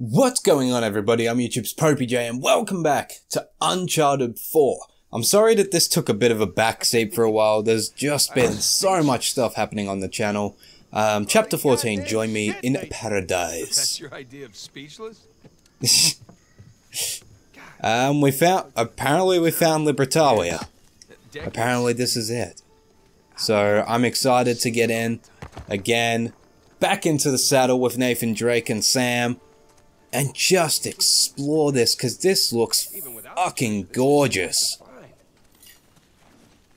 What's going on everybody? I'm YouTube's PopeyJN and welcome back to Uncharted 4. I'm sorry that this took a bit of a backseat for a while. There's just been so much stuff happening on the channel. Um, chapter 14, Join Me in Paradise. That's your idea of speechless? um, we found, apparently we found Libertalia. Apparently this is it. So I'm excited to get in again, back into the saddle with Nathan Drake and Sam, and just explore this because this looks fucking gorgeous.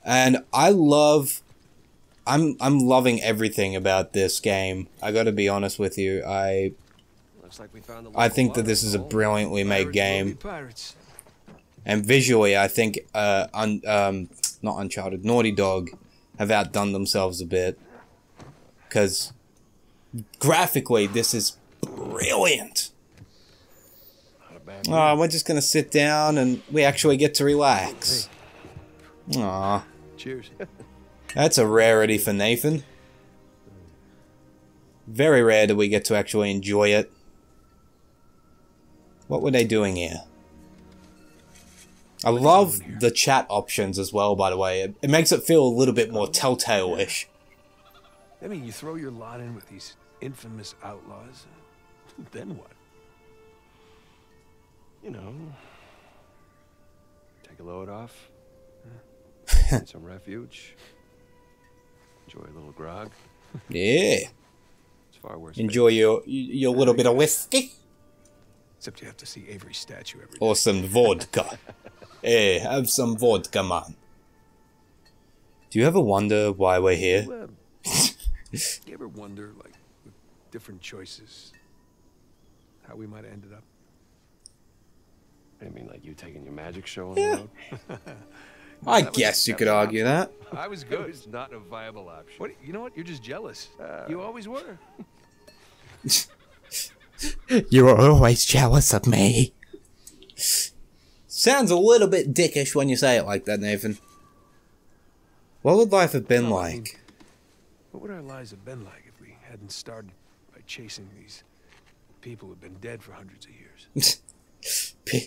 And I love I'm I'm loving everything about this game. I got to be honest with you. I I think that this is a brilliantly made game. And visually, I think uh un, um not Uncharted, Naughty Dog have outdone themselves a bit. Cuz graphically this is brilliant. Oh, we're just gonna sit down and we actually get to relax. Aw. Cheers. That's a rarity for Nathan. Very rare that we get to actually enjoy it. What were they doing here? I love the chat options as well, by the way. It, it makes it feel a little bit more Telltale-ish. I mean, you throw your lot in with these infamous outlaws, then what? You know, take a load off, some refuge. Enjoy a little grog. Yeah. It's far worse. Enjoy your your little bit of whiskey. Except you have to see Avery's statue every day. Or some vodka. hey, have some vodka, man. Do you ever wonder why we're here? Well, you ever wonder, like, with different choices, how we might have ended up? I mean, like you taking your magic show on Yeah. the road? I That was- guess you could was argue that. I was good. It's not a viable option. What? You know what? You're just jealous. Uh. you always were. You were always jealous of me. Sounds a little bit dickish when you say it like that, Nathan. What would life have been No, I mean- like? What would our lives have been like if we hadn't started by chasing these people who've been dead for hundreds of years? Pe-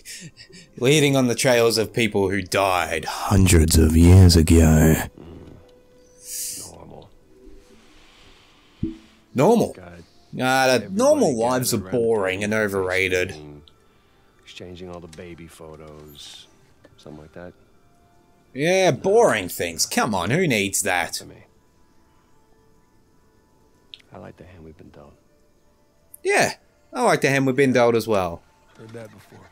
leading on the trails of people who died hundreds of years ago. Normal. Normal. God. Nah, the everybody normal lives are boring and overrated. Exchanging, exchanging all the baby photos. Something like that. Yeah, boring things. Come on, who needs that? To. I like the hand we've been dealt. Yeah, I like the hand we've been dealt as well. Heard that before.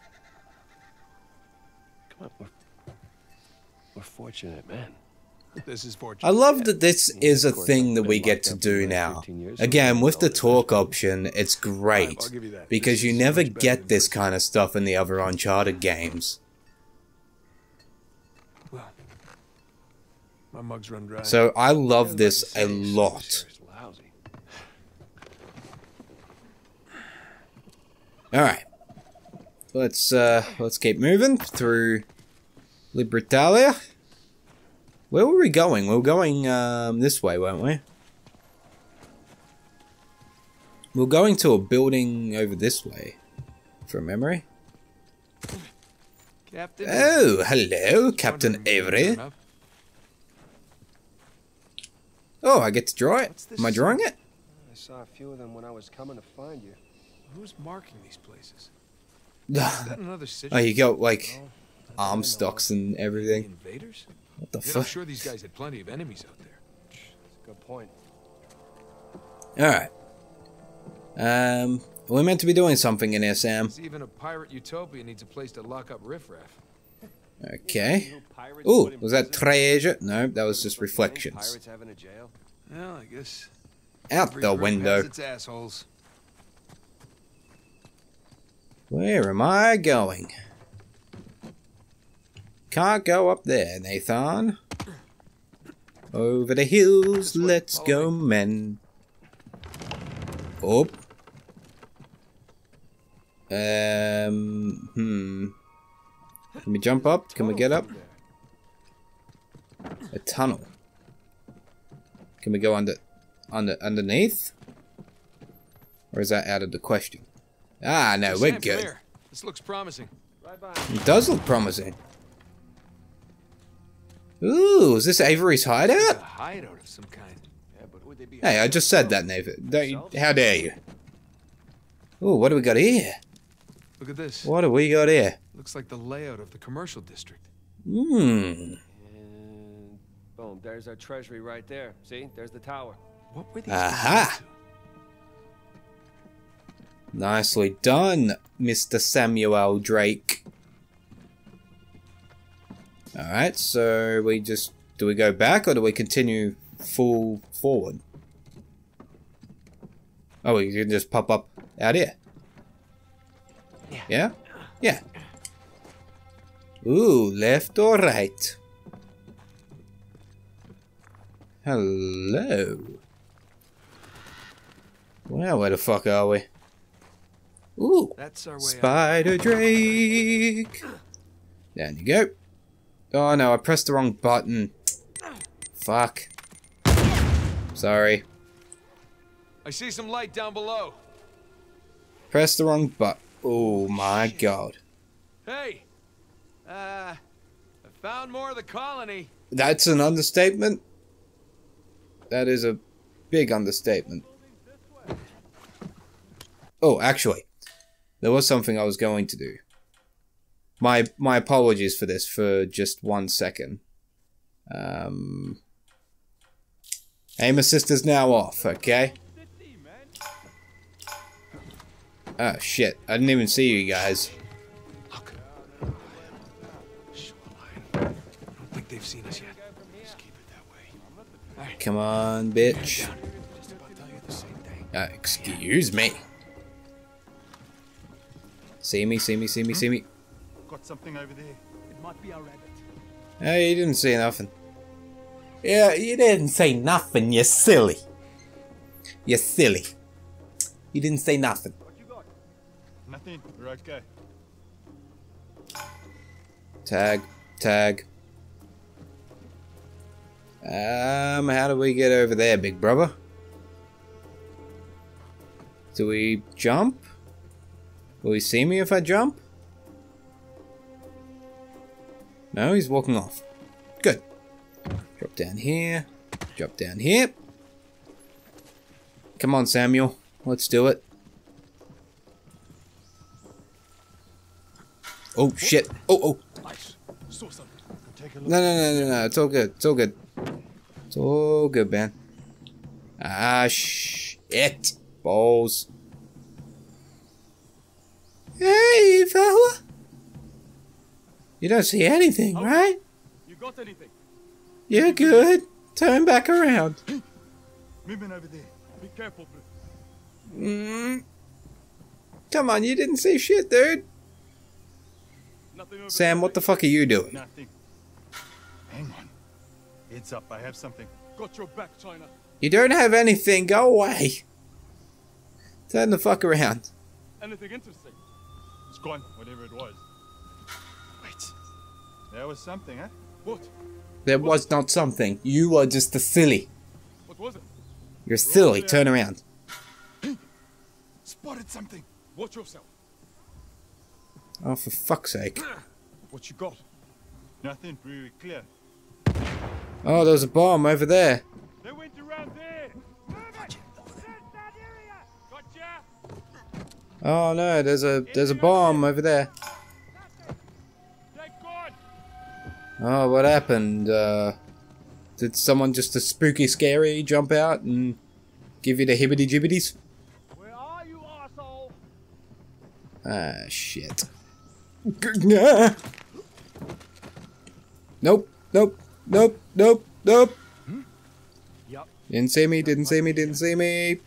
Come we're, we're fortunate, man. This is fortunate. I love that this is a course, thing that we get to do now. Again, with the it's talk option, it's great. I'll give you that. Because you never get this kind of stuff in the other Uncharted games. Well, my mug's run dry. So I love Everybody this a lot. Alright. Let's uh let's keep moving through Libertalia. Where were we going? We were going um this way, weren't we? We are going to a building over this way. From memory. Captain. Oh, hello, Captain Wondering Avery. Oh, I get to draw it? Am I drawing it? I saw a few of them when I was coming to find you. Who's marking these places? Is that another Oh, you situation? got like that's arm what I know. stocks and everything. invaders? What the You know, I'm fuck? sure these guys had plenty of enemies out there. Good point. Alright. Um, we're meant to be doing something in here, Sam. Even a pirate utopia needs a place to lock up riffraff. Okay. Ooh, was that treasure? No, that was just reflections. Pirates having a jail? Well, I guess. Out the window. Has its assholes. Where am I going? Can't go up there, Nathan. Over the hills, let's go, men. Up. Um, hmm. Can we jump up? Can we get up? A tunnel. Can we go under, under, underneath? Or is that out of the question? Ah, no, we're good. This looks promising. It does look promising. Ooh, is this Avery's hideout? Hideout of some kind. Yeah, but would they be? Hey, I just said that, Nathan. Don't you, how dare you? Ooh, what do we got here? Look at this. What do we got here? Looks like the layout of the commercial district. Hmm. And boom, there's our treasury right there. See, there's the tower. What were these? Aha. built Nicely done, Mr. Samuel Drake. Alright, so we just... Do we go back or do we continue full forward? Oh, you can just pop up out here. Yeah. Yeah? Yeah. Ooh, left or right? Hello. Well, where the fuck are we? Ooh. That's our way out. Spider Drake. Down you go. Oh no, I pressed the wrong button. Fuck. Sorry. I see some light down below. Press the wrong button. Oh my god. Hey! Uh, I found more of the colony. That's an understatement. That is a big understatement. Oh, actually, there was something I was going to do. My my apologies for this for just one second. Um, aim assist is now off. Okay. Oh shit! I didn't even see you guys. Look. Shoreline. I don't think they've seen us yet. Just keep it that way. Come on, bitch. Uh, excuse me. See me, see me, see me, see me. Got something over there. It might be our rabbit. Hey, you didn't say nothing. Yeah, you didn't say nothing, you silly. You silly. You didn't say nothing. What you got? Nothing. We're okay. Tag, tag. Um, how do we get over there, big brother? Do we jump? Will he see me if I jump? No, he's walking off. Good. Drop down here. Drop down here. Come on, Samuel. Let's do it. Oh, shit. Oh, oh. Nice. Saw something. Take a look. No, no, no, no, no. It's all good. It's all good. It's all good, man. Ah, shit. Balls. Hey, fella. You don't see anything, right? You got anything? You're good. Turn back around. Movement over there. Be careful, bro. Mm. Come on, you didn't see shit, dude. Nothing over Sam, what the fuck are you doing? Nothing. Hang on. Heads up. I have something. Got your back, China. You don't have anything. Go away. Turn the fuck around. Anything interesting? It's gone. Whatever it was. There was something, huh? What? There was not something. You are just a silly. What was it? You're silly. Turn around. Spotted something. Watch yourself. Oh, for fuck's sake. What you got? Nothing. really clear. Oh, there's a bomb over there. They went around there. Gotcha. Oh no, there's a there's a bomb over there. Oh, what happened? Uh, did someone just a spooky scary jump out and give you the hibbity jibbities? Where are you, asshole? Ah, shit. Nope, nope, nope, nope, nope. Yup. Didn't see me, didn't see me, didn't see me.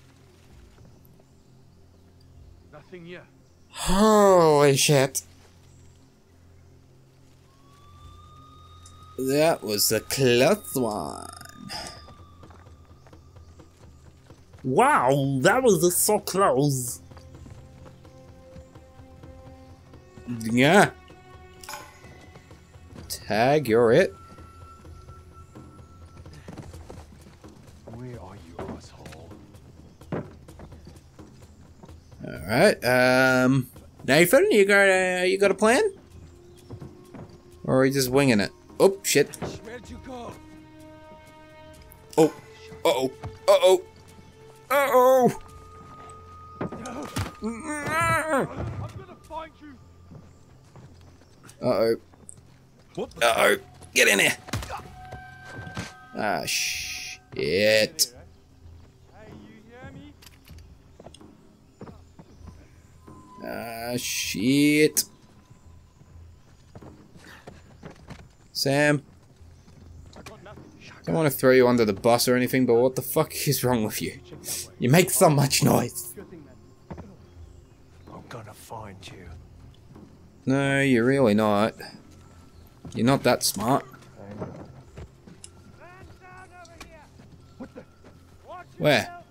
Nothing here. Holy shit. That was a close one. Wow, that was so close. Yeah. Tag, you're it. Where are you, asshole? Alright, Um, Nathan, you got a you got a plan? Or are you just winging it? Oh, shit. Where'd you go? Oh. Uh-oh. Uh-oh. Uh-oh. Uh-oh. Uh-oh. Get in here! Ah, shit. Ah, shit. Sam, I got nothing. I don't want to throw you under the bus or anything, but what the fuck is wrong with you? You make so much noise. Good thing, man. I'm gonna find you. No, you're really not. You're not that smart. Where? yourself.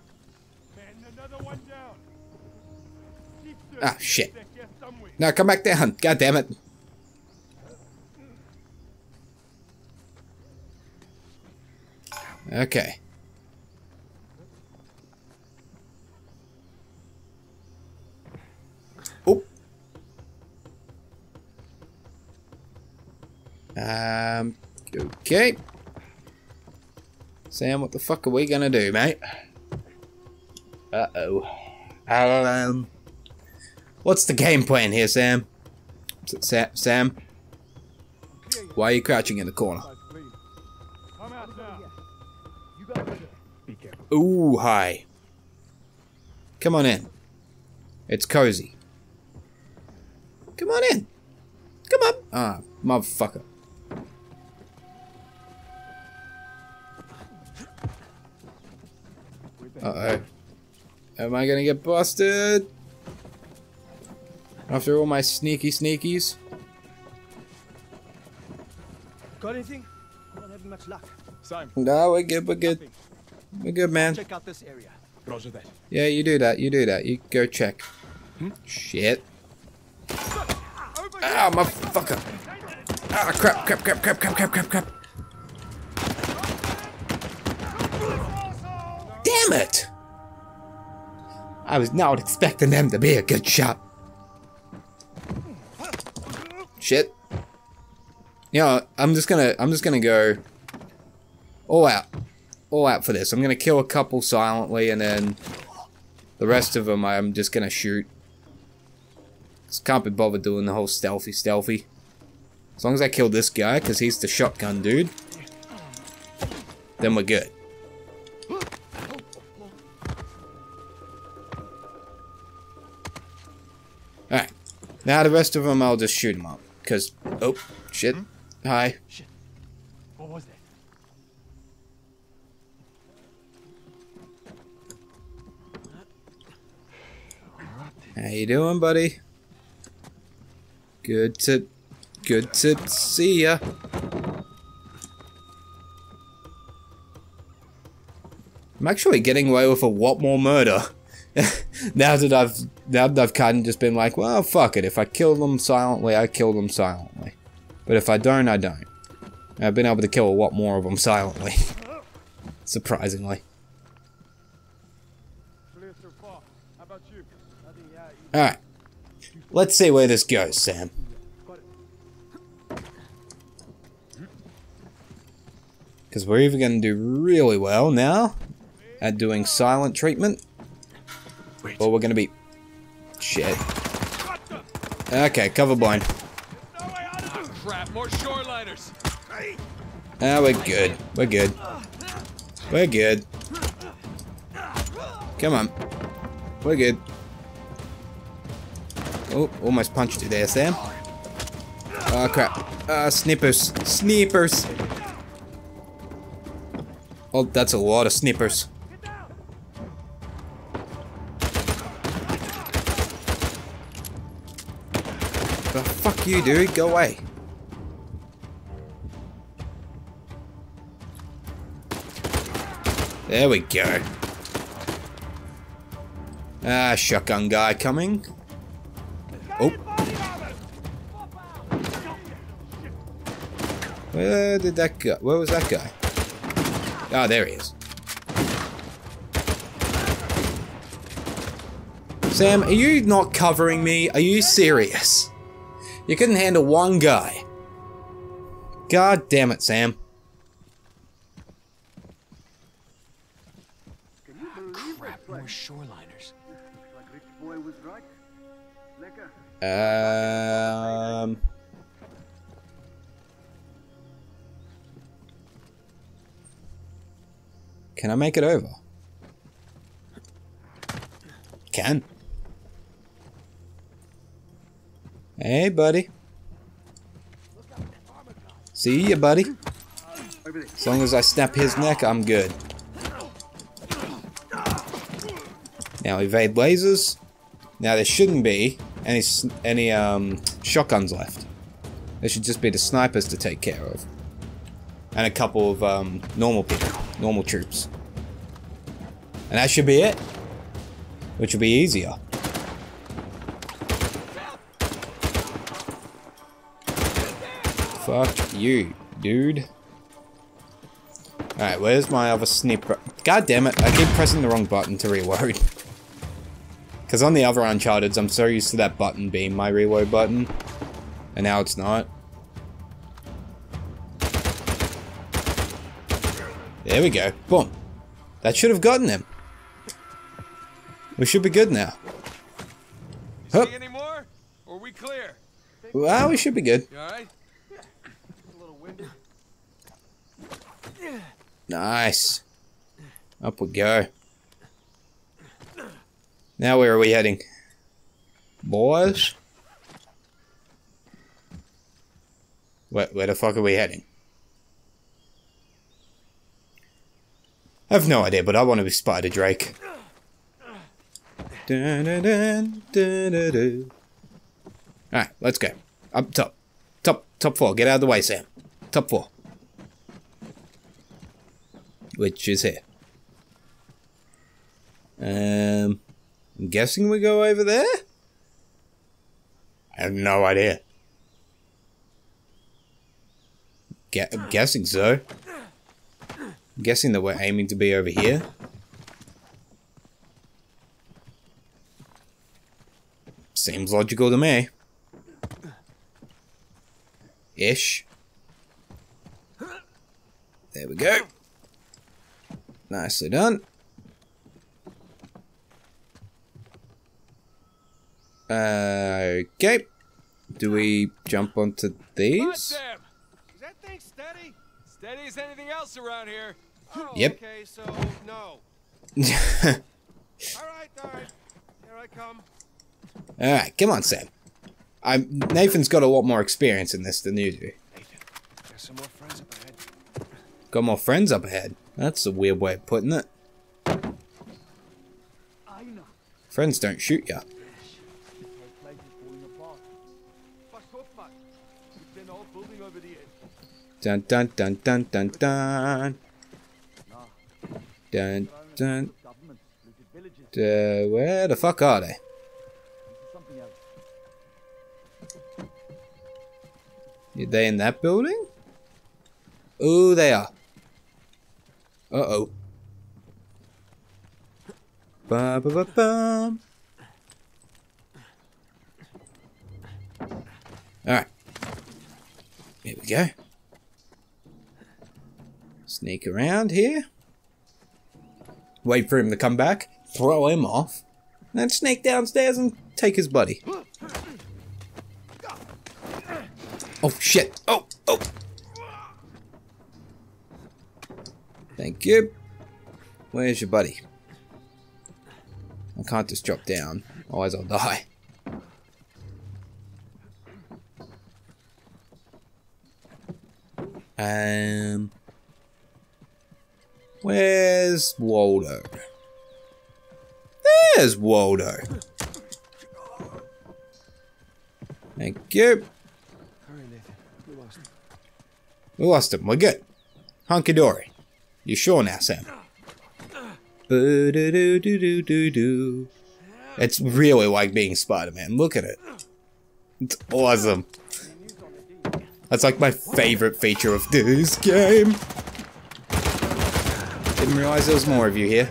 And another one down. Keep Ah, shit. They're here somewhere. No, come back down. God damn it. Okay. Oh. Um. Okay. Sam, what the fuck are we gonna do, mate? Uh oh. Um. What's the game plan here, Sam? S- Sam? Why are you crouching in the corner? Guys, please. Come out now. Be careful. Ooh, hi. Come on in. It's cozy. Come on in. Come on. Ah, motherfucker. Uh-oh. Am I gonna get busted? After all my sneaky sneakies? Got anything? I'm not having much luck. Simon, No, we're good, we're good. We're good, man. Check out this area. Roger that. Yeah, you do that, you do that. You go check. Shit. Ah, motherfucker. Ah, crap, crap, crap, crap, crap, crap, crap, crap. Damn it! I was not expecting them to be a good shot. Shit. You know, I'm just gonna, I'm just gonna go all out. All out for this. I'm gonna kill a couple silently and then the rest of them I'm just gonna shoot. Just can't be bothered doing the whole stealthy stealthy. As long as I kill this guy, because he's the shotgun dude, then we're good. Alright. Now the rest of them I'll just shoot them up. Because, oh, shit. Hmm? Hi. what How you doing, buddy? Good to, good to see ya. I'm actually getting away with a lot more murder. now that I've, now that I've kind of just been like, well, fuck it. If I kill them silently, I kill them silently. But if I don't, I don't. I've been able to kill a lot more of them silently. Surprisingly. Clear so far. How about you? Alright. Let's see where this goes, Sam. Because we're either going to do really well now at doing silent treatment, Wait. or we're going to be... Shit. Okay, cover blind. Crap, more shoreliners. Ah, we're good. We're good. We're good. Come on. We're good. Oh, almost punched you there, Sam. Oh, crap. Ah, snippers. Snippers. Oh, that's a lot of snippers. The fuck you, dude? Go away. There we go. Ah, shotgun guy coming. Where did that go? Where was that guy? Ah, there he is. Sam, are you not covering me? Are you serious? You couldn't handle one guy. God damn it, Sam. Crap, more shoreliners. Um. Can I make it over? Can. Hey, buddy. See ya, buddy. As long as I snap his neck, I'm good. Now evade lasers. Now there shouldn't be any any um, shotguns left. There should just be the snipers to take care of, and a couple of um, normal people, normal troops, and that should be it. Which will be easier. Fuck you, dude. Alright, where's my other sniper? God damn it, I keep pressing the wrong button to reload. Because on the other Uncharted, I'm so used to that button being my reload button. And now it's not. There we go. Boom. That should have gotten him. We should be good now. Hup. See any more? Or are we clear? Well, we should be good. You alright? Nice. Up we go. Now where are we heading? Boys? Where, where the fuck are we heading? I have no idea, but I want to be Spider Drake. Dun, dun, dun, dun, dun, dun. Alright, let's go. Up top. Top top four. Get out of the way, Sam. Top four. Which is here. Um I'm guessing we go over there? I have no idea. I'm guessing so. I'm guessing that we're aiming to be over here. Seems logical to me. Ish. There we go. Nicely done. Uh, okay. Do we jump onto these? Is that thing steady? Steady as anything else around here. Oh, Yep. Okay, so no. All right, all right. Here I come. Alright, come on, Sam. I'm, Nathan's got a lot more experience in this than you do. There's some more friends up ahead. Got more friends up ahead. That's a weird way of putting it. Friends don't shoot ya. Dun dun dun dun dun dun. Dun dun. Uh, where the fuck are they? Are they in that building? Oh, they are. Uh oh. Ba ba ba. Alright. Here we go. Sneak around here. Wait for him to come back. Throw him off. Then sneak downstairs and take his buddy. Oh shit. Oh, oh. Thank you. Where's your buddy? I can't just drop down, otherwise I'll die. Um, where's Waldo? There's Waldo. Thank you. Nathan. We lost him. We lost him. We're good. Hunky dory. You sure now, Sam? It's really like being Spider-Man. Look at it. It's awesome. That's like my favorite feature of this game. Didn't realize there was more of you here.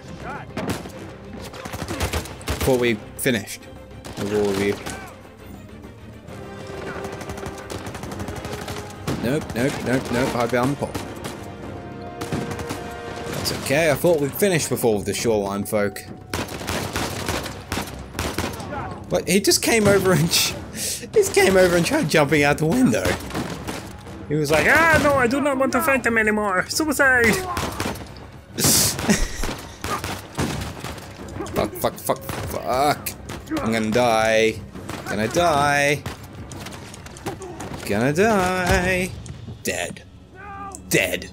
Thought we finished of all of you. Nope, nope, nope, nope, I found the pole. That's okay, I thought we'd finished before with the shoreline folk. But He just came over and he just came over and tried jumping out the window. He was like, ah, no, I do not want to fight them anymore. Suicide! Fuck. I'm gonna die. Gonna die. Gonna die. Dead. Dead.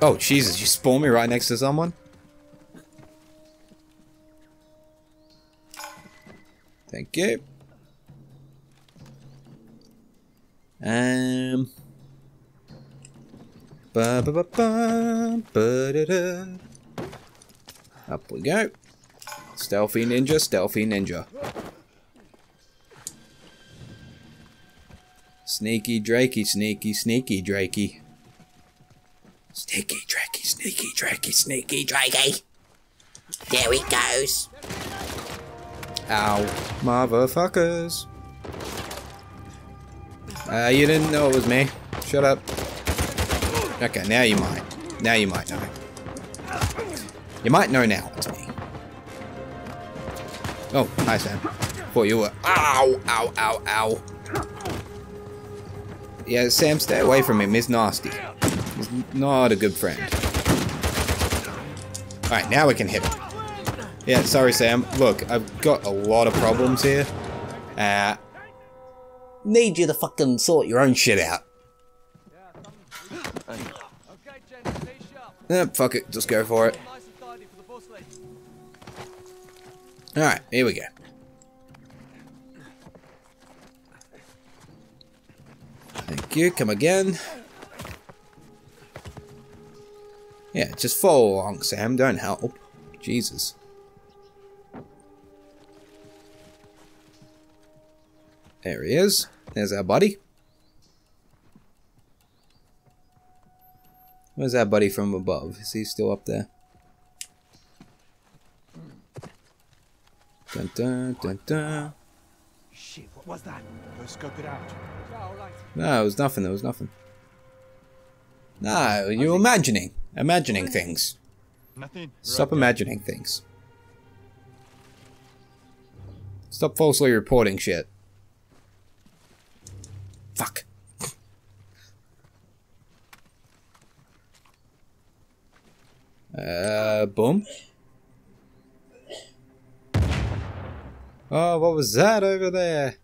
Oh, Jesus, you spawned me right next to someone? Thank you. Um. Ba ba ba ba ba da da. Up we go. Stealthy ninja, stealthy ninja. Sneaky Drakey, sneaky, sneaky Drakey. Sneaky Drakey, sneaky Drakey, sneaky Drakey. There he goes. Ow. Motherfuckers. Uh, you didn't know it was me. Shut up. Okay, now you might. Now you might know. You might know now it's me. Oh, hi Sam. Thought you were. Ow! Ow! Ow! Ow! Yeah, Sam, stay away from him. He's nasty. He's not a good friend. Alright, now we can hit him. Yeah, sorry Sam. Look, I've got a lot of problems here. Uh, need you to fucking sort your own shit out. Eh, fuck it, just go for it. Alright, here we go. Thank you, come again. Yeah, just follow along, Sam, don't help. Jesus. There he is. There's our buddy. Where's that buddy from above? Is he still up there? Dun dun dun dun. Shit, what was that? Go scope it out. No, it was nothing. There was nothing. No, you're imagining. Imagining things. Nothing. Stop imagining things. Stop falsely reporting shit. Fuck. Uh, boom. Oh, what was that over there?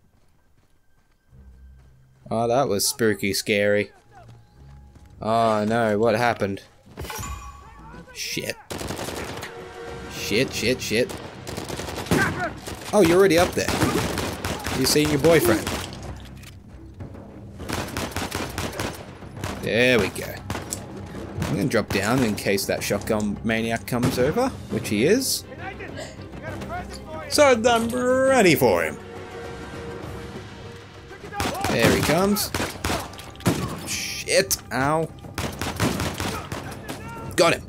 Oh, that was spooky scary. Oh no, what happened? Shit. Shit, shit, shit. Oh, you're already up there. You seen your boyfriend. There we go. I'm gonna drop down in case that shotgun maniac comes over, which he is. So I'm ready for him. There he comes. Shit. Ow. Got him.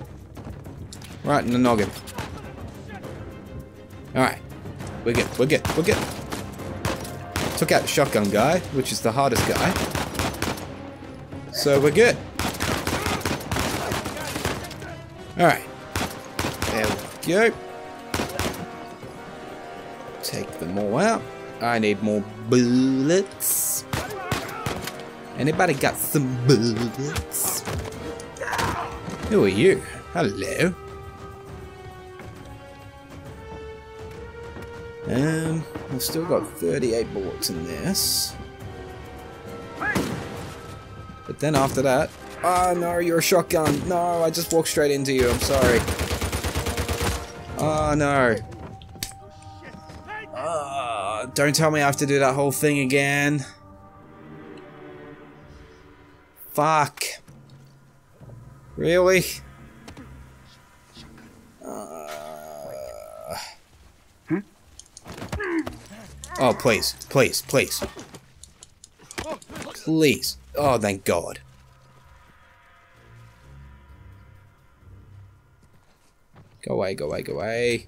Right in the noggin. Alright. We're good. We're good. We're good. Took out the shotgun guy, which is the hardest guy. So we're good. Alright. There we go. Take them all out. I need more bullets. Anybody got some bullets? Who are you? Hello. Um, I've still got 38 bullets in this. But then after that, oh no, you're a shotgun. No, I just walked straight into you. I'm sorry. Oh no. Ah, don't tell me I have to do that whole thing again. Fuck. Really? Uh, Oh, please, please, please. Please. Oh, thank God. Go away, go away, go away.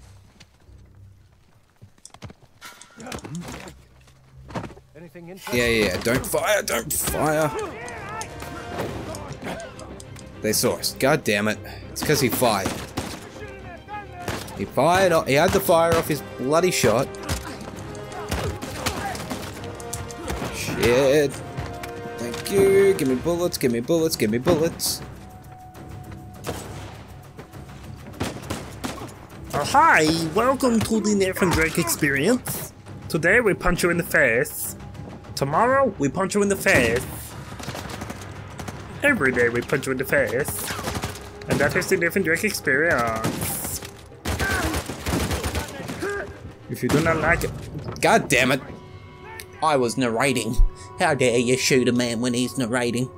Yeah, yeah, yeah. Don't fire, don't fire. They saw us. God damn it. It's because he fired. He fired, he had to fire off his bloody shot. Shit. Thank you. Give me bullets, give me bullets, give me bullets. Hi, welcome to the Nathan Drake experience. Today we punch you in the face. Tomorrow we punch you in the face. Every day we punch you in the face. And that is the Nathan Drake experience. If you do not like it, God damn it. I was narrating. How dare you shoot a man when he's narrating?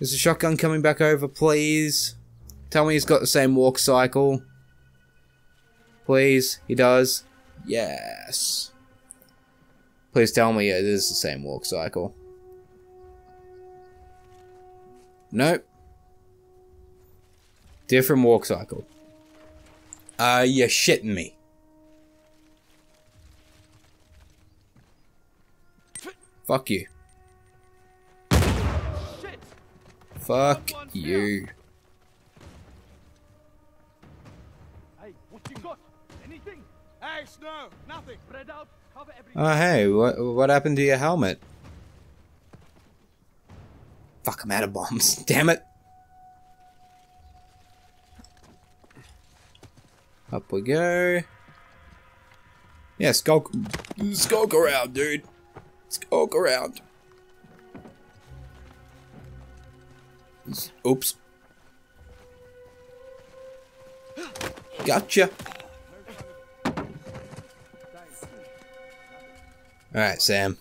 Is the shotgun coming back over, please? Tell me he's got the same walk cycle. Please, he does. Yes. Please tell me it is the same walk cycle. Nope. Different walk cycle. Uh, you're shitting me. Fuck you. Fuck you. Hey, what you got? Anything? Hey, Snow, nothing. Spread out, cover everything. Oh hey, what what happened to your helmet? Fuck, I'm out of bombs. Damn it. Up we go. Yeah, skulk, skulk around, dude. Skulk around. Oops. Gotcha. Alright, Sam.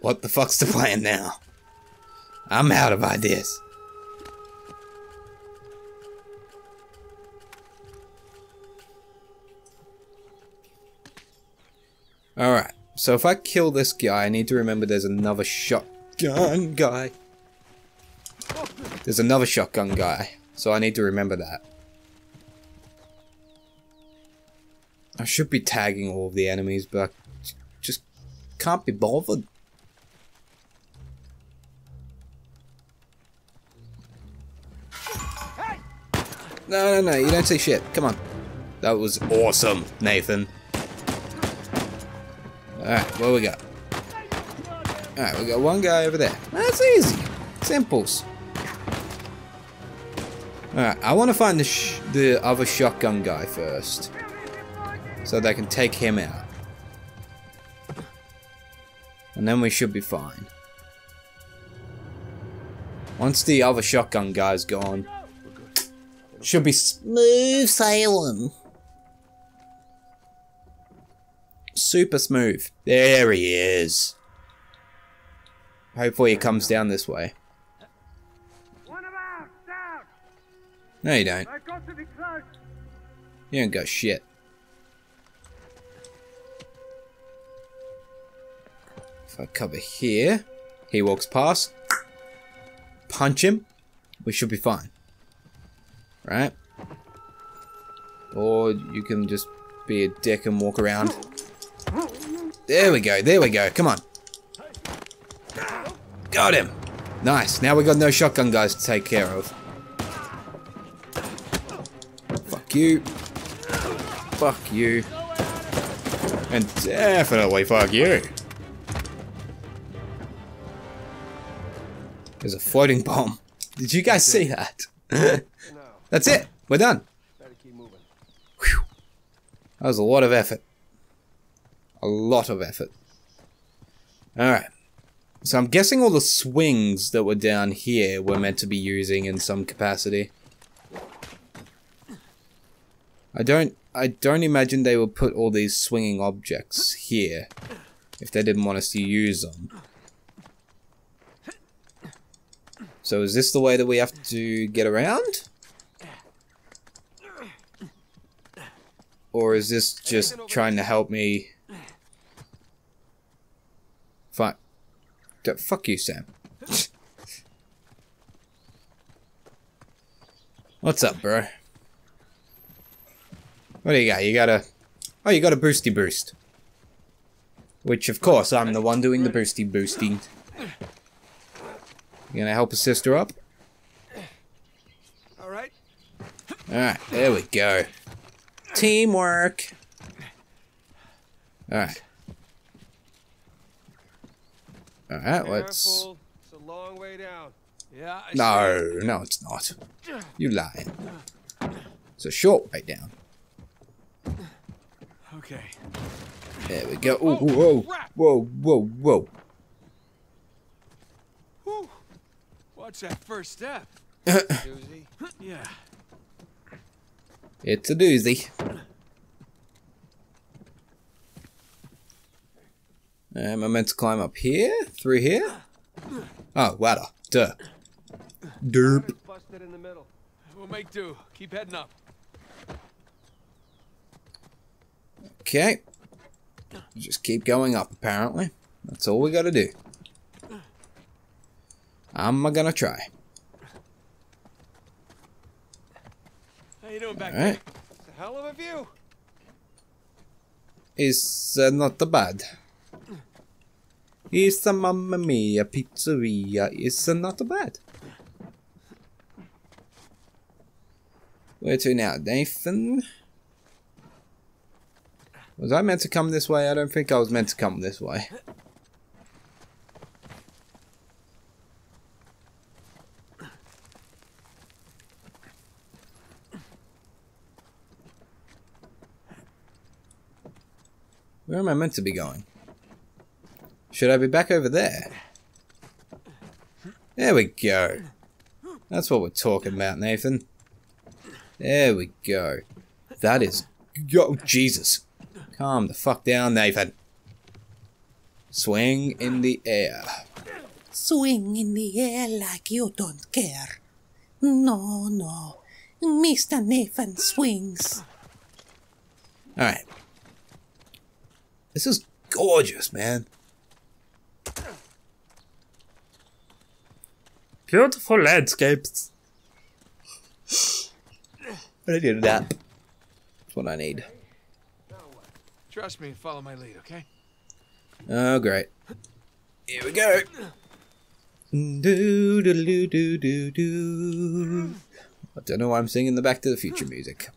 What the fuck's the plan now? I'm out of ideas. Alright, so if I kill this guy, I need to remember there's another shotgun guy. There's another shotgun guy, so I need to remember that. I should be tagging all of the enemies, but I just can't be bothered. No, no, no, you don't say shit. Come on. That was awesome, Nathan. Alright, what we got? Alright, we got one guy over there. That's easy. Simples. Alright, I want to find the, the other shotgun guy first. So they can take him out. And then we should be fine. Once the other shotgun guy's gone, should be smooth sailing. Super smooth. There he is. Hopefully he comes down this way. No you don't. You don't got shit. If I cover here, he walks past, punch him, we should be fine. Right? Or you can just be a dick and walk around. There we go, there we go, come on. Got him! Nice, now we got no shotgun guys to take care of. You. Fuck you. And definitely fuck you. There's a floating bomb. Did you guys see that? That's it. We're done. Whew. That was a lot of effort. A lot of effort. Alright. So I'm guessing all the swings that were down here were meant to be using in some capacity. I don't I don't imagine they would put all these swinging objects here if they didn't want us to use them. So is this the way that we have to get around? Or is this just trying to help me... Fuck. Fuck you, Sam. What's up, bro? What do you got? You got a... Oh, you got a boosty boost. Which, of course, I'm the one doing the boosty boosting. You gonna help a sister up? All right. Alright, there we go. Teamwork. Alright. Alright, let's... Careful. It's a long way down. Yeah. No, no, it's not. You lying. It's a short way down. See. Okay. There we go. Ooh, whoa, whoa, whoa, whoa. Whew. Watch that first step. Susie. Yeah. It's a doozy. Uh, Am I meant to climb up here? Through here? Oh, ladder. Duh. Derp. Busted in the middle. We'll make do. Keep heading up. Okay. Just keep going up, apparently. That's all we gotta do. I'm gonna try. How you doing back Alright. It's a hell of a view. It's uh, not the bad. It's a Mamma Mia pizzeria. It's uh, not bad. Where to now, Nathan? Was I meant to come this way? I don't think I was meant to come this way. Where am I meant to be going? Should I be back over there? There we go. That's what we're talking about, Nathan. There we go. That is... Yo, Jesus. Calm the fuck down, Nathan. Swing in the air. Swing in the air like you don't care. No, no. Mr. Nathan swings. Alright. This is gorgeous, man. Beautiful landscapes. I need a nap. That's what I need. Trust me and follow my lead, okay? Oh, great. Here we go. Do do do do do do. I don't know why I'm singing the Back to the Future music.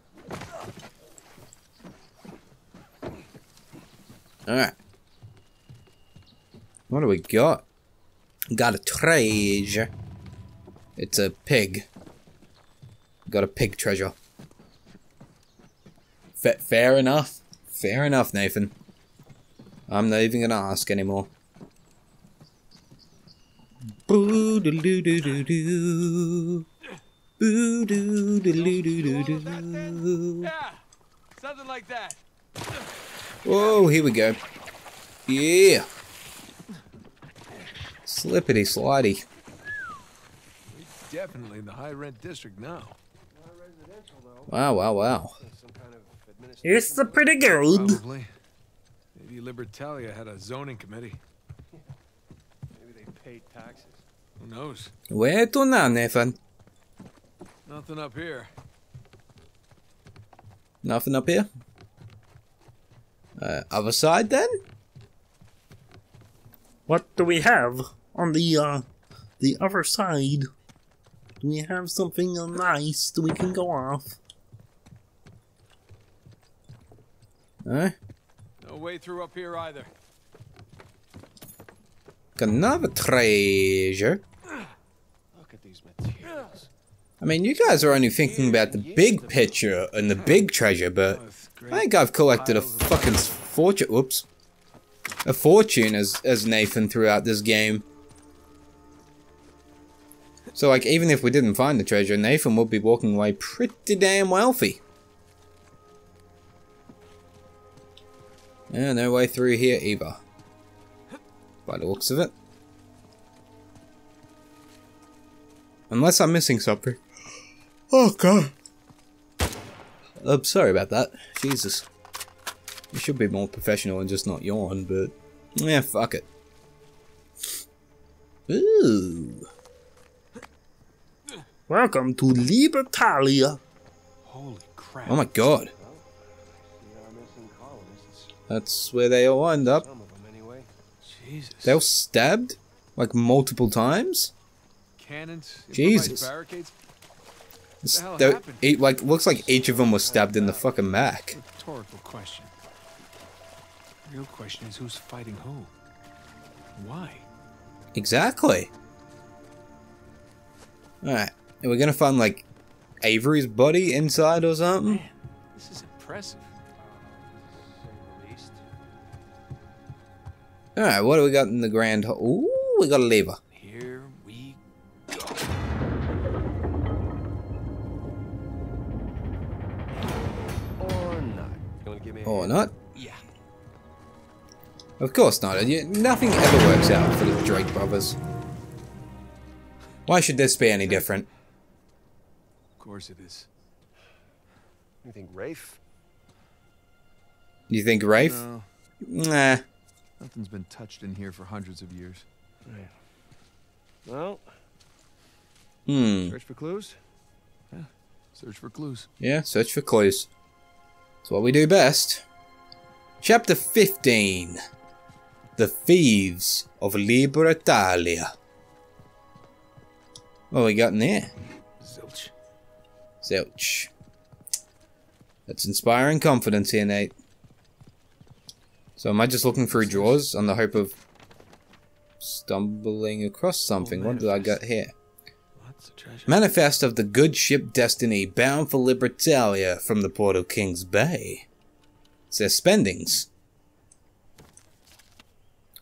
Alright. What do we got? Got a treasure. It's a pig. Got a pig treasure. Fa fair enough. Fair enough, Nathan. I'm not even gonna ask anymore. Boo doo doo doo doo doo. Boo doo doo doo doo doo doo. Yeah. Something like that. Whoa, here we go. Yeah. Slippity slidey. Definitely in the high rent district now. Wow, wow, wow. Some kind of administration. It's a pretty good. Probably. Maybe Libertalia had a zoning committee. Maybe they paid taxes. Who knows? Where to now, Nathan? Nothing up here. Nothing up here? Uh, other side then? What do we have on the uh the other side? Do we have something uh, nice that we can go off? Huh? No way through up here either. Another treasure. Look at these materials. I mean, you guys are only thinking about the big picture and the big treasure, but I think I've collected a fucking fortune. Whoops. A fortune as, as Nathan throughout this game. So, like, even if we didn't find the treasure, Nathan would be walking away pretty damn wealthy. Yeah, no way through here either. By the looks of it. Unless I'm missing something. Oh, God. I'm sorry about that. Jesus. You should be more professional and just not yawn, but yeah, fuck it. Ooh. Welcome to Libertalia. Holy crap. Oh my god. That's where they all end up. Some of them, anyway. Jesus. They were stabbed? Like multiple times? Cannons. Jesus. Barricades. It's- the hell happened? it, like looks like each of them was stabbed in the fucking back. Rhetorical question. The real question is who's fighting who? Why? Exactly. Alright. Are we gonna find like Avery's body inside or something? Man, this is impressive. Alright, what do we got in the grand hall? Ooh, we got a lever. Here we Or not. You want to give me a Or not. Yeah. Of course not. You- Nothing ever works out for the Drake brothers. Why should this be any different? Of course it is. You think Rafe? You think Rafe? No, Nah. Nothing's been touched in here for hundreds of years. Well, Hmm. search for clues. Yeah. Search for clues. Yeah, search for clues. It's what we do best. Chapter 15 The Thieves of Libertalia. What we got in there? Zilch. Zilch. That's inspiring confidence here, Nate. So am I just looking through drawers on the hope of stumbling across something? What did I got here? Manifest of the good ship Destiny bound for Libertalia from the port of King's Bay. It says spendings.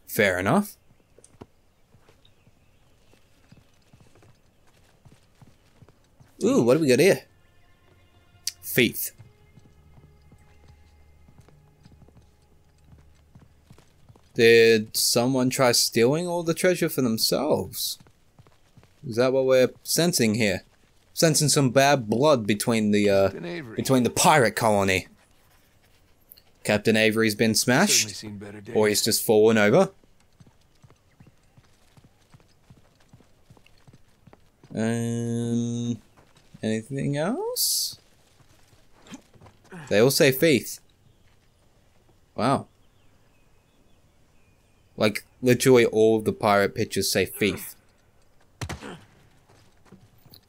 Fair enough. Ooh, what do we got here? Faith. Did someone try stealing all the treasure for themselves? Is that what we're sensing here? Sensing some bad blood between the uh, between the pirate colony. Captain Avery's been smashed, seen better days. or he's just fallen over. Um, anything else? They all say faith. Wow. Like literally all of the pirate pictures say thief.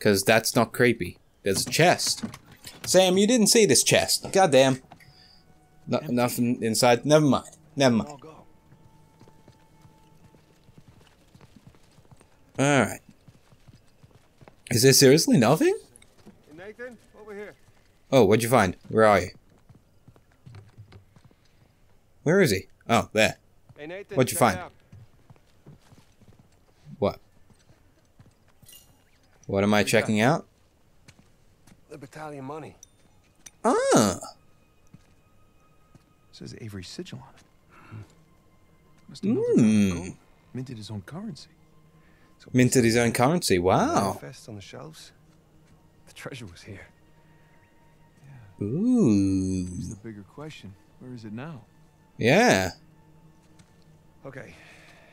Cause that's not creepy. There's a chest. Sam, you didn't see this chest. Goddamn. No, nothing inside. Never mind. Never mind. Alright. Is there seriously nothing? Nathan, over here. Oh, what'd you find? Where are you? Where is he? Oh, there. Hey, Nathan. What'd you find? out. What? What am I checking out? The battalion money. Ah, says Avery sigil on it. Must have melted Hmm. down gold. Minted his own currency. So minted his own currency. Wow. Manifest on the shelves. The treasure was here. Ooh. Here's the bigger question. Where is it now? Yeah. Okay,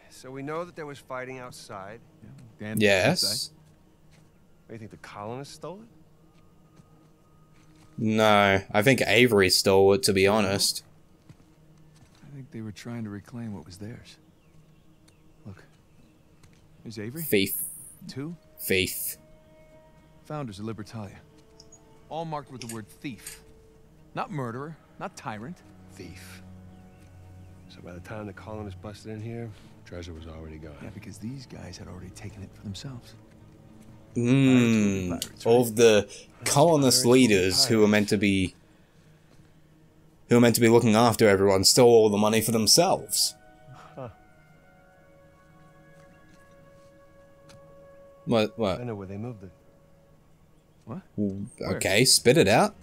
so we know that there was fighting outside. Yeah, Dan Yes. What do you think the colonists stole it? No, I think Avery stole it, to be honest. I think they were trying to reclaim what was theirs. Look. There's Avery. Faith. Two Faith. founders of Libertalia. All marked with the word thief. Not murderer, not tyrant. Thief. So by the time the colonists busted in here, treasure was already gone. Yeah, because these guys had already taken it for themselves. Mmm. Pirates, All right? of the colonist leaders who were meant to be who were meant to be looking after everyone stole all the money for themselves. What? I know where they moved it. What? Okay, spit it out.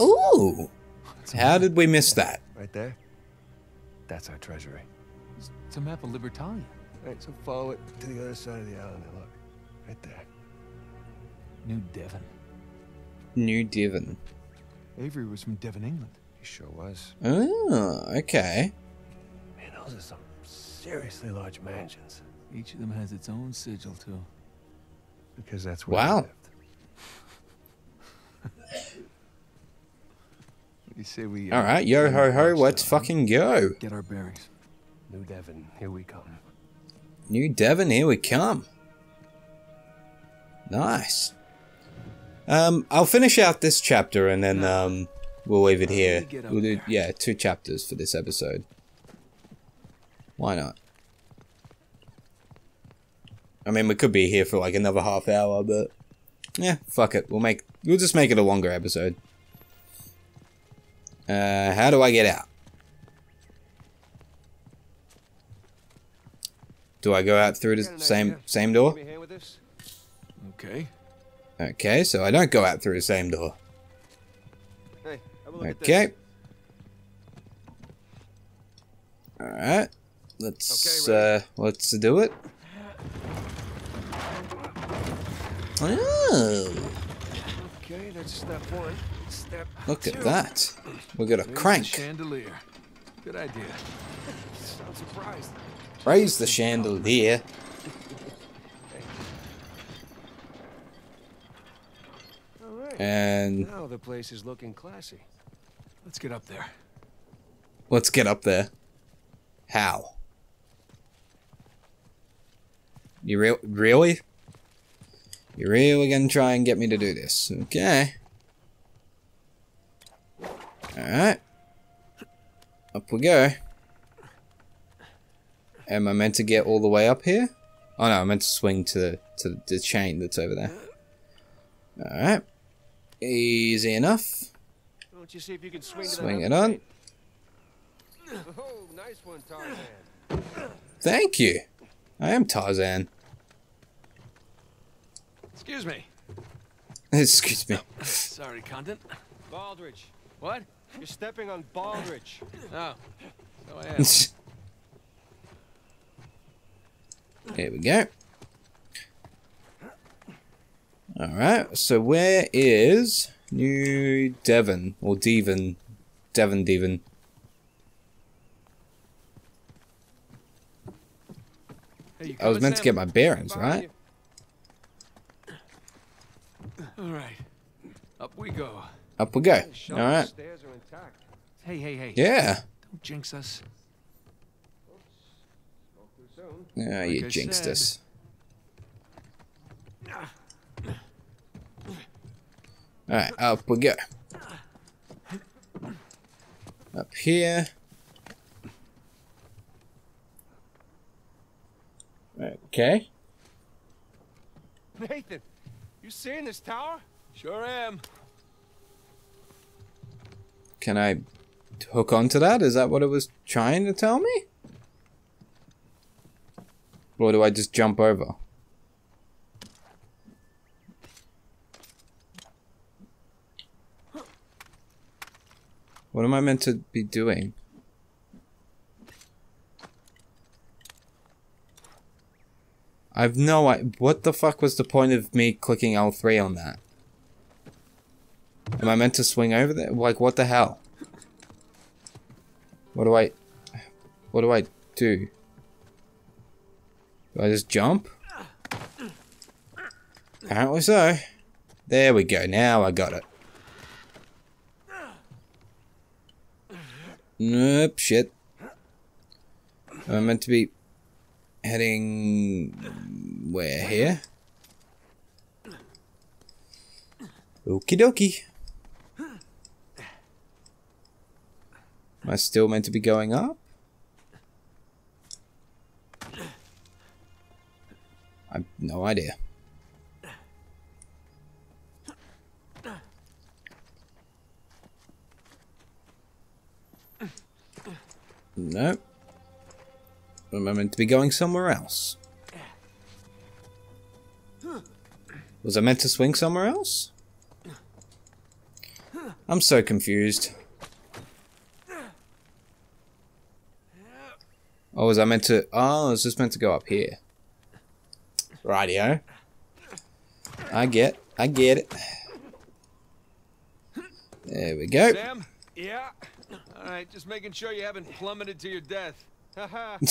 Ooh! How did we miss that? Right there. That's our treasury. It's, it's a map of Libertalia. Right, so follow it to the other side of the island. Now look, right there. New Devon. New Devon. Avery was from Devon, England. He sure was. Oh, okay. Man, those are some seriously large mansions. Each of them has its own sigil, too. Because that's where Wow. I lived. What do you say we... uh, All right, yo ho ho, let's fucking go. Get our bearings. New Devon, here we come. New Devon, here we come. Nice. Um, I'll finish out this chapter and then um, we'll leave it here. We'll do yeah, two chapters for this episode. Why not? I mean, we could be here for like another half hour, but yeah, fuck it. We'll make we'll just make it a longer episode. Uh, how do I get out? Do I go out through the same idea? same door? Give me a hand with this? Okay. Okay, so I don't go out through the same door. Hey, have a look Okay. Alright. Let's Okay, uh let's do it. Oh, Okay, that's step one. Look at that. We got a crank. chandelier. Good idea. I'm surprised. Raise the chandelier. All right. And Now the place is looking classy. Let's get up there. let's get up there. How? You real really? You really gonna try and get me to do this? Okay. Alright. Up we go. Am I meant to get all the way up here? Oh no, I meant to swing to the to the chain that's over there. Alright. Easy enough. Don't you see if you can swing Swing it on. Oh, nice one, Tarzan. Thank you. I am Tarzan. Excuse me. Excuse me. Sorry, Condon. Baldridge, What? You're stepping on Baldridge. Oh. So I am. Here we go. Alright, so where is New Devon? Or Devon? Devon, Devon. Hey, I was coming, meant to get my bearings, right? All right. Up we go. Up we go. Alright. Stairs are intact. Hey, hey, hey. Yeah. Don't jinx us. Spoke too soon. Yeah, Like you I jinxed said. us. Alright, up we go. Up here. Okay. Nathan, you seeing this tower? Sure am. Can I hook onto that? Is that what it was trying to tell me? Or do I just jump over? What am I meant to be doing? I've no idea. What the fuck was the point of me clicking L3 on that? Am I meant to swing over there? Like, what the hell? What do I... What do I do? Do I just jump? Apparently so. There we go. Now I got it. Nope. Shit. I'm meant to be heading... Where? Here? Okie dokie. Am I still meant to be going up? I've no idea. Nope. Am I meant to be going somewhere else? Was I meant to swing somewhere else? I'm so confused. Oh, was I meant to... Oh, was just meant to go up here. Rightio. I get... I get it. There we go. Sam? Yeah? All right, just making sure you haven't plummeted to your death. Haha.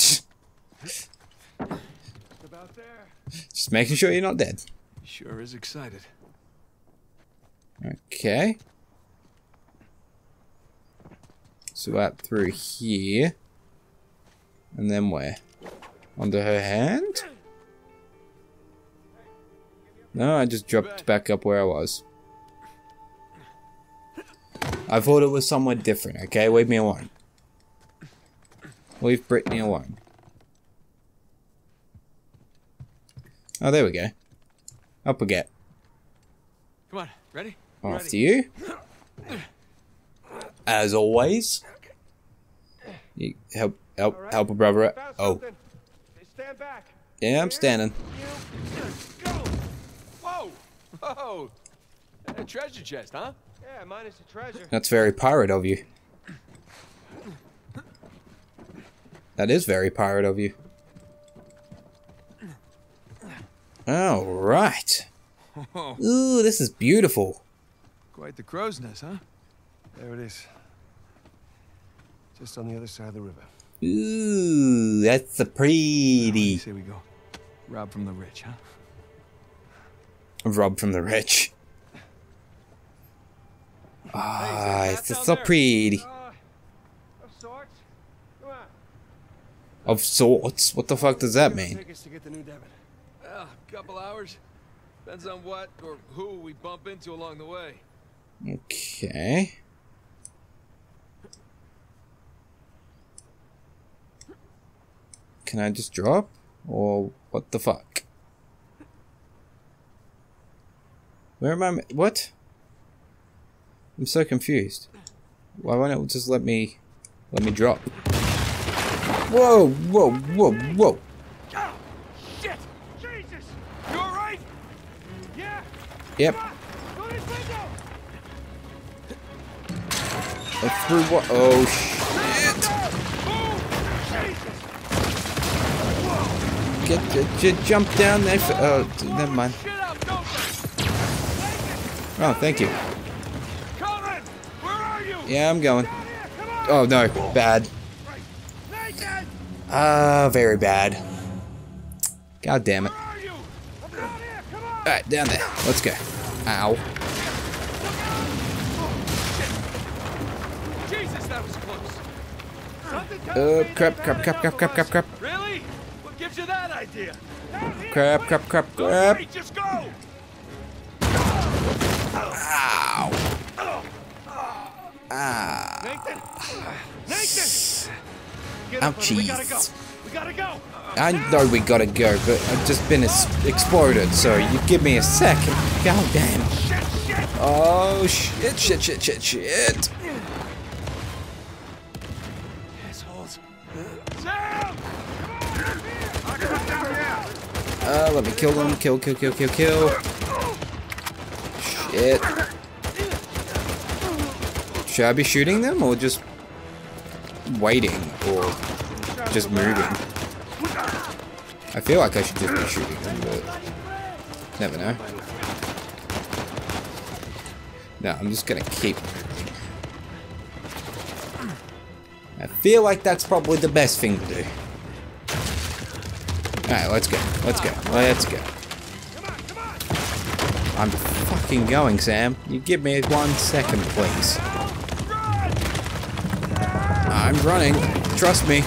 about there. Just making sure you're not dead. Sure is excited. Okay. So out through here. And then where? Under her hand? No, I just dropped back up where I was. I thought it was somewhere different, okay? Leave me alone. Leave Brittany alone. Oh, there we go. Up we get. Come on, ready? After you. As always. You help help help a brother. Oh. Stand back. Yeah, I'm standing. Go! Whoa! Whoa! A treasure chest, huh? Yeah, minus the treasure. That's very pirate of you. That is very pirate of you. Alright. Oh, Ooh, this is beautiful. quite the crow's nest, huh? There it is. Just on the other side of the river. Ooh, that's the What do pretty. you say we go? Rob from the rich, huh? Rob from the rich. Ah, it's just so pretty. Uh, of sorts. Come on. Of sorts? What the fuck does that mean? Tickets to get the New Devon. Well, a couple hours. Depends on what or who we bump into along the way. Okay. Can I just drop? Or what the fuck? Where am I? What? I'm so confused. Why won't it just let me let me drop? Whoa, whoa, whoa, whoa. Oh, shit! Jesus! You? Yeah? Yep. Go this window! Through what? Oh shit. Get, jump down there. Oh, never mind. Oh, thank you. Yeah, I'm going. Oh no, bad. Ah, very bad. God damn it. Alright, down there. Let's go. Ow. Jesus, that was close. Uh, me crap, crap, crap, crap, crap, crap, crap. Idea? Crap, crap, crap, crap. just go! Ow. Ah. Nathan! Nathan! Get we gotta go. We gotta go! I know we gotta go, but I've just been exploded, so you give me a second. God damn. Shit, shit! Oh, shit, shit, shit, shit, shit. Uh, let me kill them. Kill, kill, kill, kill, kill. Shit. Should I be shooting them or just waiting or just moving? I feel like I should just be shooting them, but never know. No, I'm just gonna keep. I feel like that's probably the best thing to do. Alright, let's go. Let's go. Let's go. I'm fucking going, Sam. You give me one second, please. I'm running. Trust me.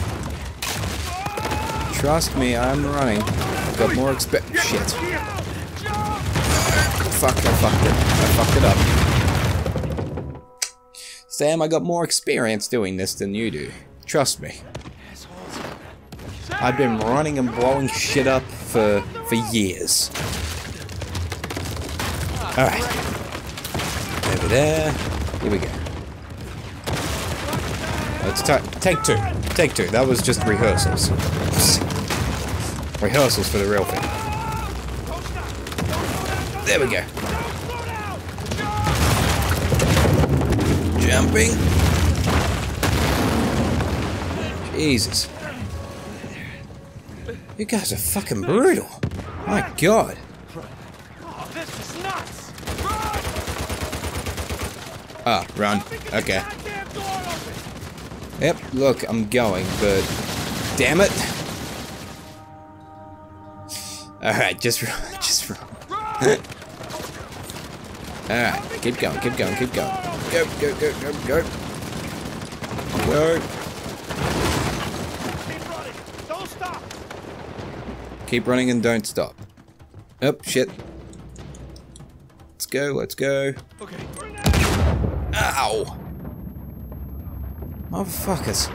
Trust me, I'm running. I've got more expe- Shit. Fuck, I fucked it. I fucked it up. Sam, I got more experience doing this than you do. Trust me. I've been running and blowing shit up for for years. Alright. Over there. Here we go. Let's ta- take two. Take two. That was just rehearsals. rehearsals for the real thing. There we go. Jumping. Jesus. You guys are fucking brutal. My god. Oh, this is nuts! Ah, run. Okay. Goddamn door open! Yep, look, I'm going, but damn it. Alright, just run, just run. Alright, keep going, keep going, keep going. Go, go, go, go, go. Go. Keep running. Don't stop. Keep running and don't stop. Oh, shit. Let's go, let's go. Okay. Ow! Motherfuckers.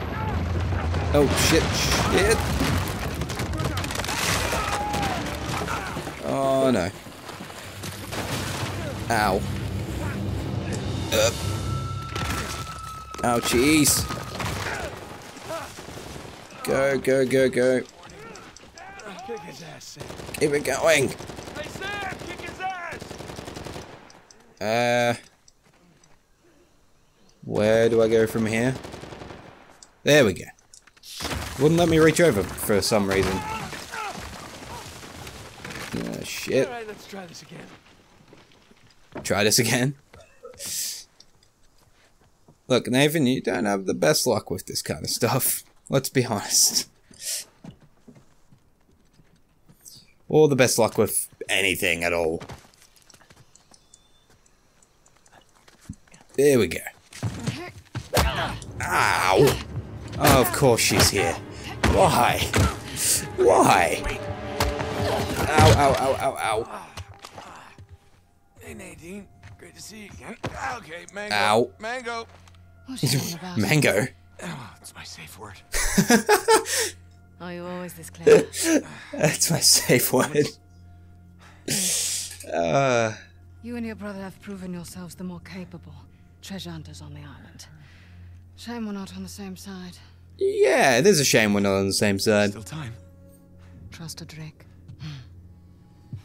Oh, shit, shit. Oh, no. Ow. Up. Ouchies. Go, go, go, go. Kick his ass. Keep it going. Hey, Sam, kick his ass. Uh, where do I go from here? There we go. Wouldn't let me reach over for some reason. Uh, shit. All right, let's try this again. Try this again. Look, Nathan, you don't have the best luck with this kind of stuff. Let's be honest. Or the best luck with anything at all. There we go. Ow! Oh, of course she's here. Why? Why? Ow, ow, ow, ow, ow. Hey, Nadine. Great to see you again. Okay, mango. Ow. Mango. What's she on about? Mango. Oh, it's my safe word. Are you always this clever? That's my safe word. Uh, you and your brother have proven yourselves the more capable treasure hunters on the island. Shame we're not on the same side. yeah, it is a shame we're not on the same side. Still time. Trust a Drake. Hmm.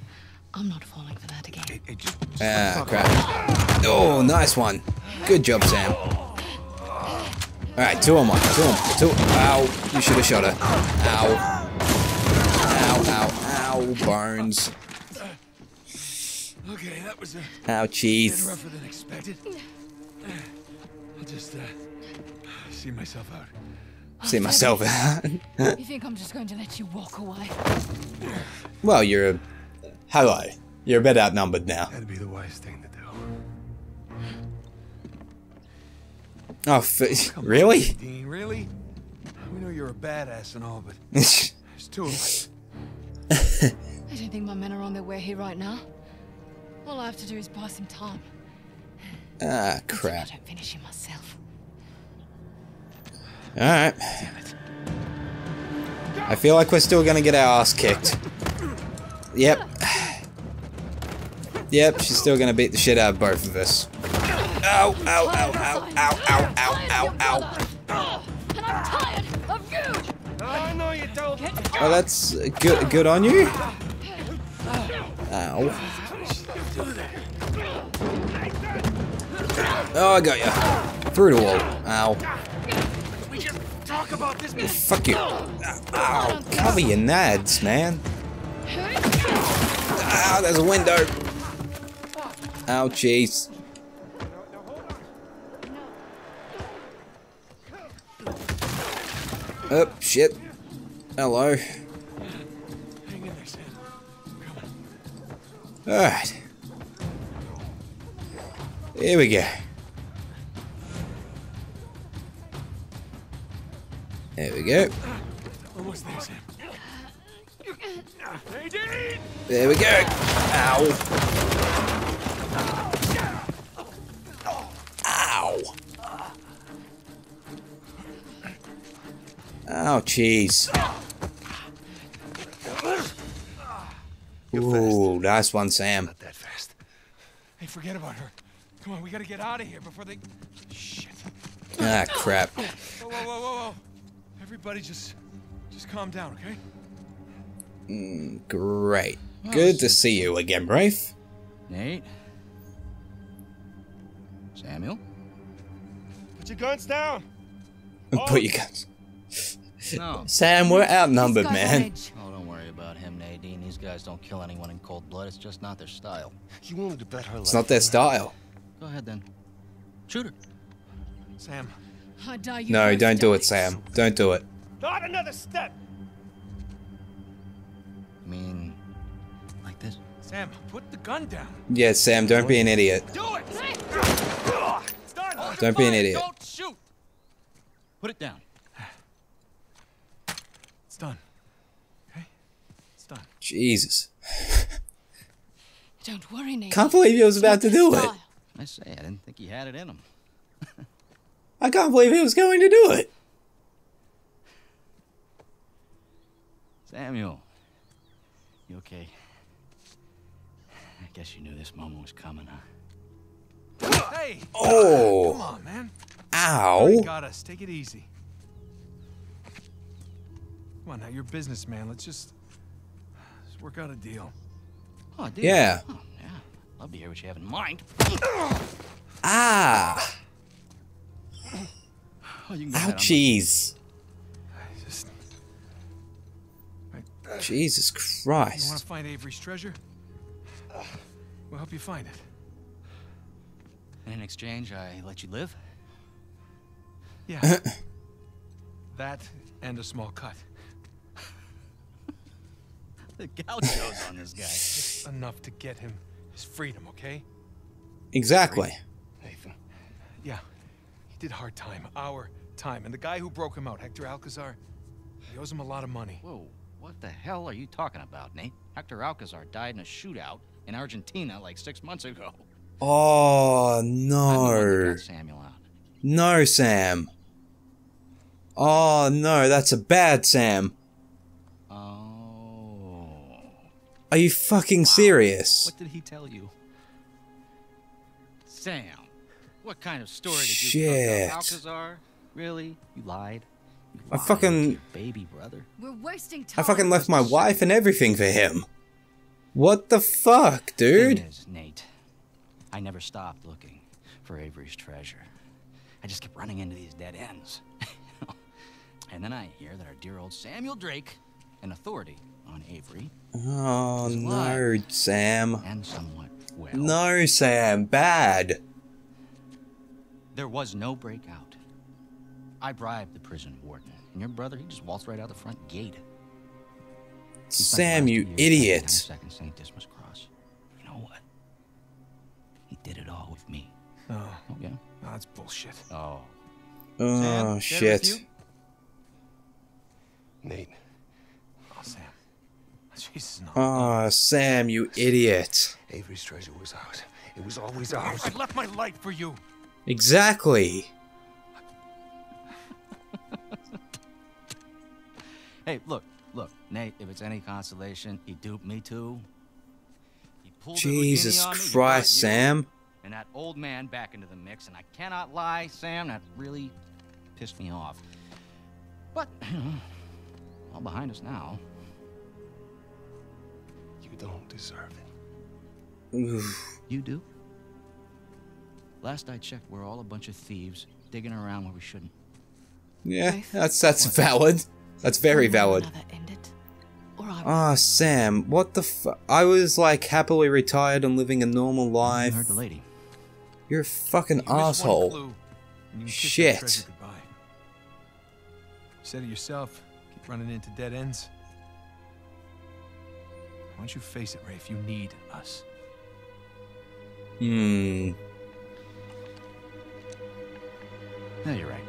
I'm not falling for that again. Hey, hey, just, just Ah, crap. Oh, nice one. Good job, Sam. Alright, two on one. Two on one. Two. Ow. You should have shot her. Ow. Ow, ow, ow. Bones. Okay, that was a Ow, bit cheese. rougher than expected. I'll just uh, see myself out. See myself out. You think I'm just going to let you walk away? well, you're a. Hello. You're a bit outnumbered now. That'd be the wise thing Oh, f- really? Dean, really? We know you're a badass and all, but there's two of us. I don't think my men are on their way here right now. All I have to do is buy some time. ah, crap. I don't finish it myself. Alright. I feel like we're still gonna get our ass kicked. Yep. Yep, she's still gonna beat the shit out of both of us. Ow, ow, ow, ow, ow, ow, ow, ow, ow. And I'm tired of you! I know you don't. Oh, that's good, good on you. Ow. Oh, I got you. Through the wall. Ow. We just talk about this. Fuck you. Ow. Cover your nads, man. Ow, ah, there's a window. Ow, jeez. Oh, shit. Hello. Hang in there, Sam. Alright. Here we go. There we go. Almost there, Sam. There we go. Ow. Ow, jeez. Ooh, nice one, Sam. Not that fast. Hey, forget about her. Come on, we gotta get out of here before they. Shit. Ah, crap. Whoa, whoa, whoa, whoa, whoa. Everybody just, just calm down, okay? Great. Good to see you again, Rafe. Nate? Samuel? Put your guns down. Put your guns. No. Sam, we're outnumbered, These guys on man. edge. Oh, don't worry about him, Nadine. These guys don't kill anyone in cold blood. It's just not their style. You wanted to bet her It's not their style. Go ahead then. Shoot her. Sam, I die No, don't do die. it, Sam. Don't do it. Not another step. I mean, like this. Sam, put the gun down. Yeah, Sam, don't be an idiot. Do it! Don't be an idiot. Don't shoot! Put it down. It's done. Okay? It's done. Jesus. Don't worry, Nate. Can't believe he was about to do it. I say, I didn't think he had it in him. I can't believe he was going to do it. Samuel. You okay? I guess you knew this moment was coming, huh? Hey! Oh. Come on, man. Ow! Ow. got us. Take it easy. Come on, now you're a businessman. Let's just, just work out a deal. Oh, dude. Yeah. Oh, yeah. Love to hear what you have in mind. Ah. Oh, you can go ahead. I'm- Ouchies. Just, Jesus you want to find Avery's treasure? We'll help you find it. And in exchange, I let you live? Yeah. that and a small cut. The gauchos on this guy. Enough to get him his freedom, okay? Exactly. Nathan. Yeah. He did hard time. Our time. And the guy who broke him out, Hector Alcazar, he owes him a lot of money. Whoa, what the hell are you talking about, Nate? Hector Alcazar died in a shootout in Argentina like six months ago. Oh I'm the one that no. Samuel out. No, Sam. Oh no, that's a bad Sam. Oh. Are you fucking serious? What did he tell you? Sam, what kind of story did you cook Shit. up? Alcazar? Really? You lied? You I lied fucking baby brother. We're wasting time. I fucking left my wife and everything for him. What the fuck, dude? Thing is, Nate, I never stopped looking for Avery's treasure. I just kept running into these dead ends. and then I hear that our dear old Samuel Drake, an authority on Avery, Oh no. Sam. and somewhat well, No, Sam. Bad. there was no breakout. I bribed the prison warden, and your brother, he just waltzed right out the front gate. He Sam, you two years idiot. Second St. Dismas Cross. You know what? He did it all with me. Oh, Oh, yeah? no, that's bullshit. Oh. Oh Sam, share it with shit. Nate, Oh, Sam. Jesus, no. Oh, Sam, you idiot. Avery's treasure was ours. It was always ours. I left my life for you. Exactly. Hey, look, look, Nate, if it's any consolation, he duped me too. He pulled a Jesus Houdini on me, Christ, Sam. And that old man back into the mix, and I cannot lie, Sam, that really pissed me off. But, all behind us now. You don't deserve it. Oof. You do? Last I checked, we're all a bunch of thieves digging around where we shouldn't. Yeah, that's that's valid. That's very valid. Another end it, or I Ah, Sam, what the fu- I was like happily retired and living a normal life. heard the lady. You're a fucking You asshole. clue, and you can kiss that Shit. You said it yourself. Keep running into dead ends. Why don't you face it, Rafe? You need us. Hmm. No, you're right.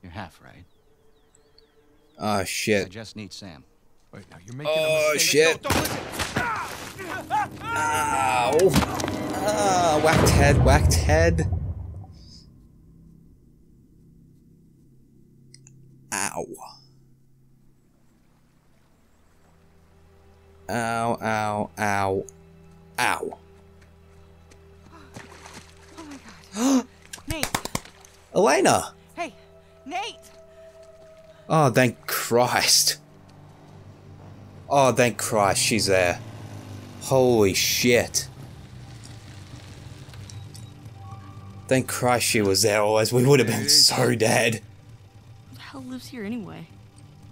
You're half right. Ah, I shit. just need Sam. Wait, now you're making Oh, a mistake. shit. No, don't listen. Ow. Ah, whacked head, whacked head. Ow. Ow, ow, ow, ow. Oh my god. Nate! Elena! Hey! Nate! Oh, thank Christ. Oh, thank Christ she's there. Holy shit. Thank Christ she was there, otherwise we would have been so dead. Who the hell lives here anyway?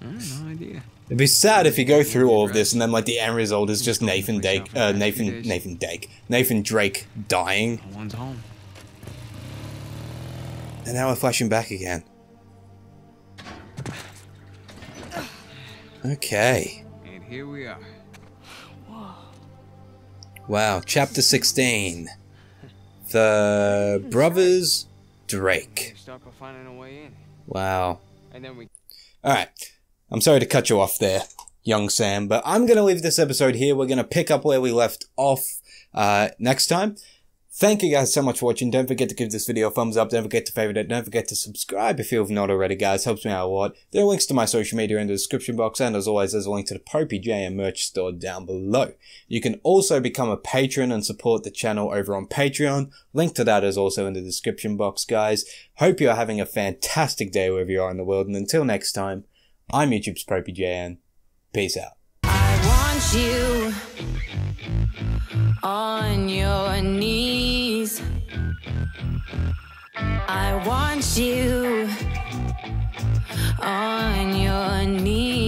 I have no idea. It'd be sad if you go through all of this and then like the end result is just Nathan Drake, uh, Nathan, Nathan Drake, Nathan Drake dying, No one's home. and now we're flashing back again. Okay. And here we are. Wow, chapter 16. The Brothers Drake. Start by finding a way in. Wow. And then we Alright. I'm sorry to cut you off there, young Sam, but I'm going to leave this episode here. We're going to pick up where we left off uh, next time. Thank you guys so much for watching. Don't forget to give this video a thumbs up. Don't forget to favorite it. Don't forget to subscribe if you have not already, guys. Helps me out a lot. There are links to my social media in the description box. And as always, there's a link to the PopeyJN merch store down below. You can also become a patron and support the channel over on Patreon. Link to that is also in the description box, guys. Hope you are having a fantastic day wherever you are in the world. And until next time, I'm YouTube's PopeyJN. Peace out. want you on your knees. I want you on your knees.